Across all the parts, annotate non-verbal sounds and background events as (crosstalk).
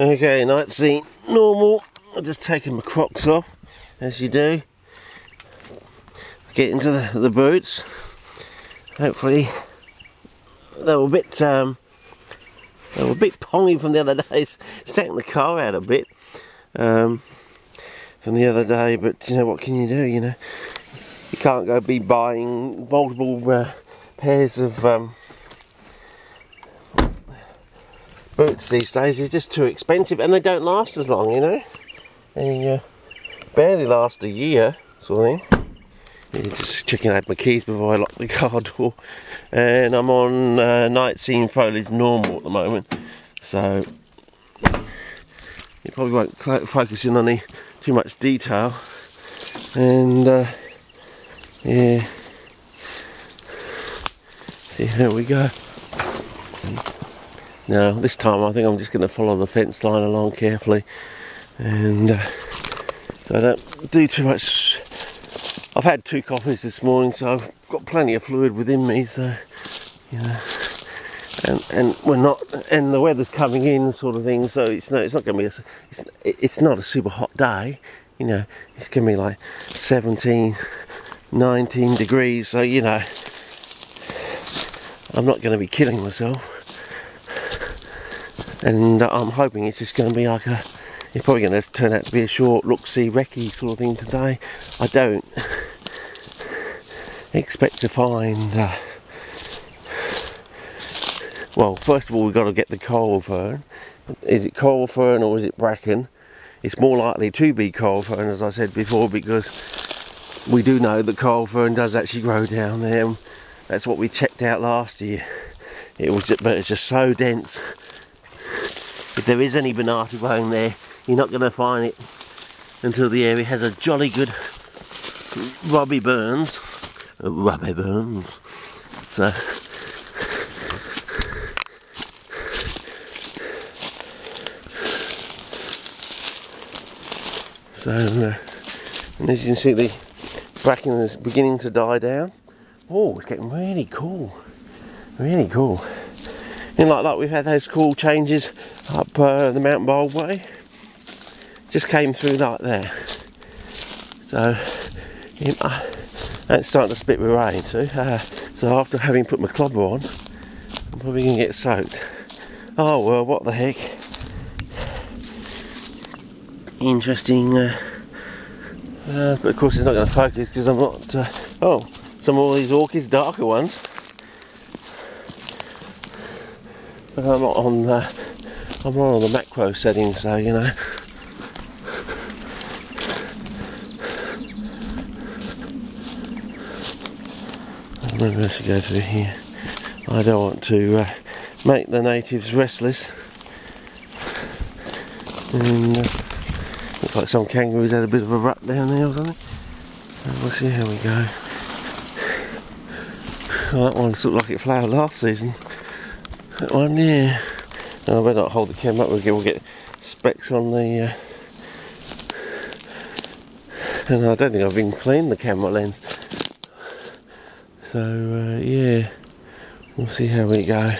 Okay, night scene normal. I'm just taking my crocs off, as you do. Get into the, the boots. Hopefully, they were a bit um, they were a bit pongy from the other day. (laughs) Stacking the car out a bit um, from the other day, but you know what can you do? You know, you can't go be buying multiple uh, pairs of um, boots these days. They're just too expensive, and they don't last as long. You know, they uh, barely last a year, sort of thing. Yeah, just checking out my keys before I lock the car door. And I'm on uh, night scene foliage normal at the moment, so you probably won't focus in on any too much detail. And uh, yeah, see here we go. Now this time I think I'm just going to follow the fence line along carefully, and uh, so I don't do too much I've had two coffees this morning, so I've got plenty of fluid within me. So, you know, and and we're not, and the weather's coming in, sort of thing. So it's no, it's not going to be, a, it's, it's not a super hot day. You know, it's going to be like 17, 19 degrees. So you know, I'm not going to be killing myself. And I'm hoping it's just going to be like a it's probably going to turn out to be a short look-see recce sort of thing today. I don't expect to find uh, well first of all we've got to get the coral fern. Is it coral fern or is it bracken? It's more likely to be coral fern as I said before because we do know that coral fern does actually grow down there. That's what we checked out last year. It was but it's just so dense if there is any binata growing there you're not going to find it until the area has a jolly good Robbie Burns Robbie Burns. So So, uh, and as you can see, the bracken is beginning to die down. Oh, it's getting really cool, really cool. And like that, we've had those cool changes up uh, the Mountain Bold way. Just came through like there. So, and it's starting to spit with rain too. Uh, (laughs) so after having put my clobber on, I'm probably going to get soaked. Oh well, what the heck. Interesting. Uh, uh, but of course it's not going to focus because I'm not... Uh, oh, some of all these orchids, darker ones. But I'm not on... Uh, I'm not on the macro setting, so you know. maybe I should go through here. I don't want to uh, make the natives restless. And uh, looks like some kangaroos had a bit of a rut down there or something. And we'll see how we go. Oh, that one looked like it flowered last season. That one, there. No, I better not hold the camera up, we'll get, we'll get specks on the... Uh, and I don't think I've even cleaned the camera lens. So uh, yeah, we'll see how we go.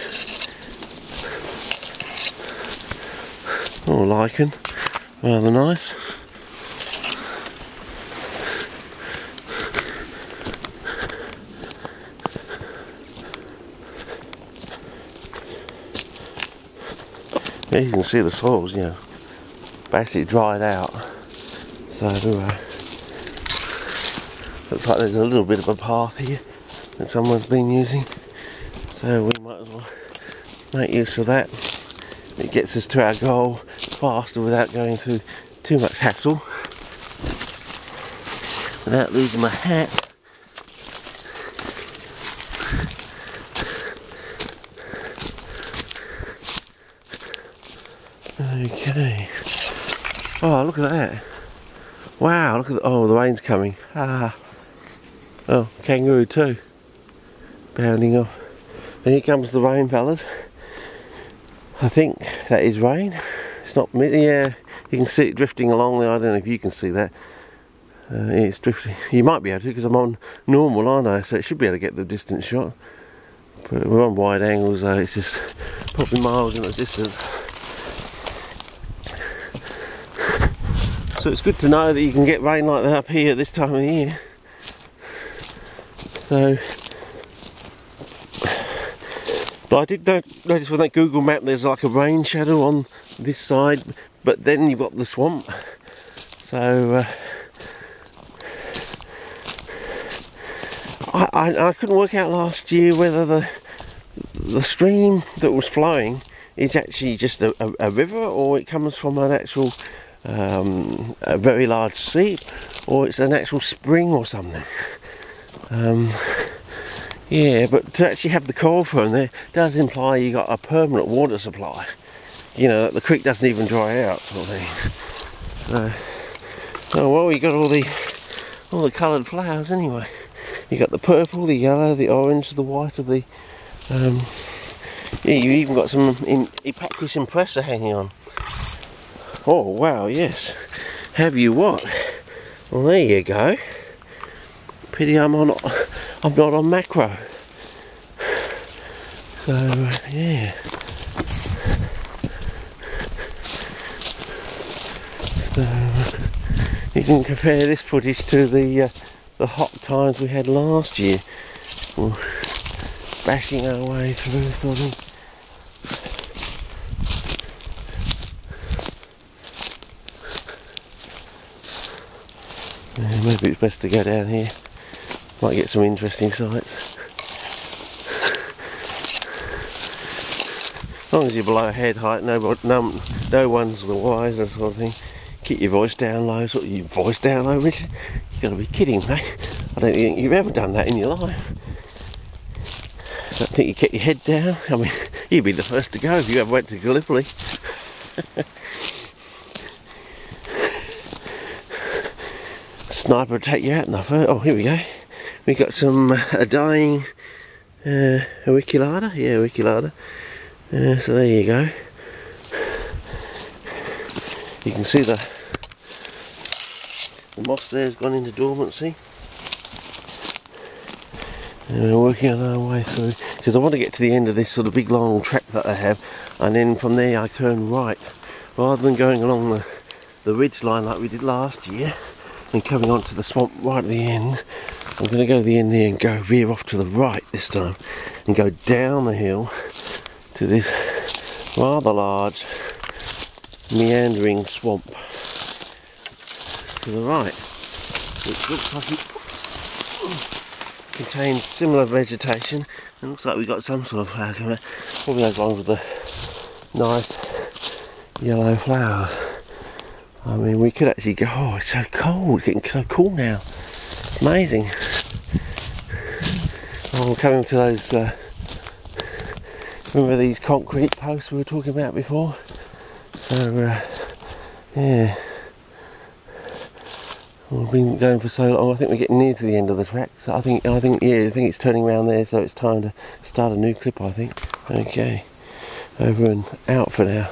Oh, lichen, rather nice. You can see the soils, you know, basically dried out. So uh, looks like there's a little bit of a path here that someone's been using. So we might as well make use of that. It gets us to our goal faster without going through too much hassle. Without losing my hat. Okay. Oh, look at that. Wow, look at the, oh, the rain's coming. Ah. Oh, kangaroo too bounding off. And here comes the rain, fellas. I think that is rain. It's not, yeah, you can see it drifting along there. I don't know if you can see that. Uh, it's drifting. You might be able to because I'm on normal, aren't I? So it should be able to get the distance shot. But we're on wide angles, so it's just probably miles in the distance. So it's good to know that you can get rain like that up here this time of year. So, but I did notice with that Google map there's like a rain shadow on this side, but then you've got the swamp. So, uh, I, I, I couldn't work out last year whether the the stream that was flowing is actually just a, a, a river or it comes from an actual um, a very large seep or it's an actual spring or something. Um, yeah, but to actually have the coral fern there does imply you got a permanent water supply. You know, the creek doesn't even dry out sort of thing. So, oh well, you got all the all the coloured flowers anyway. You got the purple, the yellow, the orange, the white of the um, yeah, you even got some in Epacris impressa hanging on. Oh wow, yes. Have you what? Well, there you go. Pity I'm on. I'm not on macro. So uh, yeah. So uh, you can compare this footage to the uh, the hot times we had last year. Well, bashing our way through sort of Yeah, it's best to go down here. Might get some interesting sights. As long as you're below head height, no, no, no one's the wiser sort of thing. Keep your voice down low, sort of your voice down low, Richard. You gotta be kidding, mate. I don't think you've ever done that in your life. I don't think you kept your head down. I mean, (laughs) you'd be the first to go if you ever went to Gallipoli. (laughs) sniper take you out enough. Oh, here we go. We got some uh, a dying uh, auriculata. Yeah, auriculata. Uh, so there you go. You can see the the moss there's gone into dormancy. And we're working on our way through because I want to get to the end of this sort of big long track that I have and then from there I turn right rather than going along the, the ridge line like we did last year and coming onto the swamp right at the end. I'm going to go to the end there and go veer off to the right this time and go down the hill to this rather large meandering swamp to the right which looks like it contains similar vegetation and looks like we've got some sort of flower coming. Probably goes along with the nice yellow flowers. I mean, we could actually go. Oh, it's so cold. Getting so cool now. Amazing. Oh, we're coming to those. Uh, remember these concrete posts we were talking about before? So, uh, yeah. We've been going for so long. I think we're getting near to the end of the track. So I think, I think, yeah, I think it's turning around there. So it's time to start a new clip. I think. Okay, over and out for now.